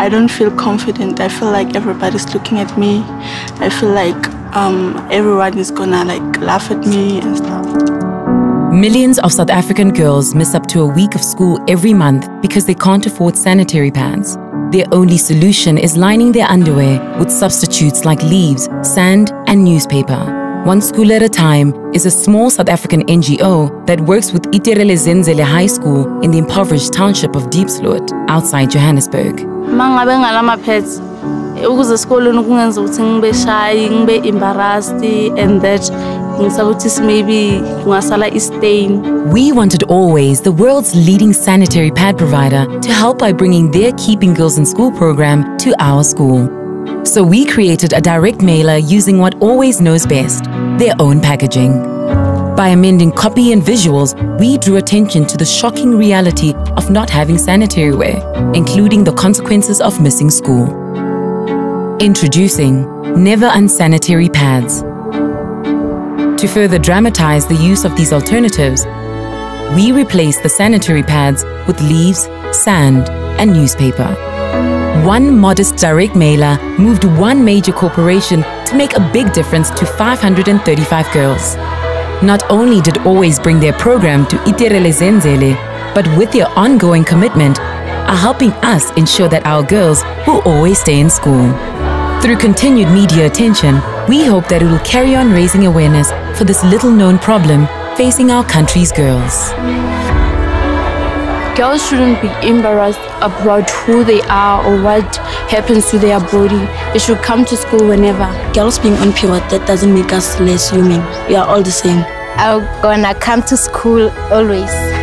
I don't feel confident. I feel like everybody's looking at me. I feel like um, everyone is gonna like laugh at me and stuff. Millions of South African girls miss up to a week of school every month because they can't afford sanitary pads. Their only solution is lining their underwear with substitutes like leaves, sand, and newspaper. One School at a Time is a small South African NGO that works with Iterele Zenzele High School in the impoverished township of Diepsloot outside Johannesburg. Ukuze kungenza ukuthi ngibe embarrassed and that We wanted always the world's leading sanitary pad provider to help by bringing their Keeping Girls in School program to our school. So we created a direct mailer using what always knows best their own packaging. By amending copy and visuals, we drew attention to the shocking reality of not having sanitary wear, including the consequences of missing school. Introducing Never Unsanitary Pads. To further dramatize the use of these alternatives, we replaced the sanitary pads with leaves, sand, and newspaper. One modest direct mailer moved one major corporation to make a big difference to 535 girls. Not only did Always bring their program to Iterele Zenzele, but with their ongoing commitment, are helping us ensure that our girls will always stay in school. Through continued media attention, we hope that it will carry on raising awareness for this little known problem facing our country's girls. Girls shouldn't be embarrassed about who they are or what happens to their body they should come to school whenever Girls being unpure, that doesn't make us less human. We are all the same. I'm gonna come to school always.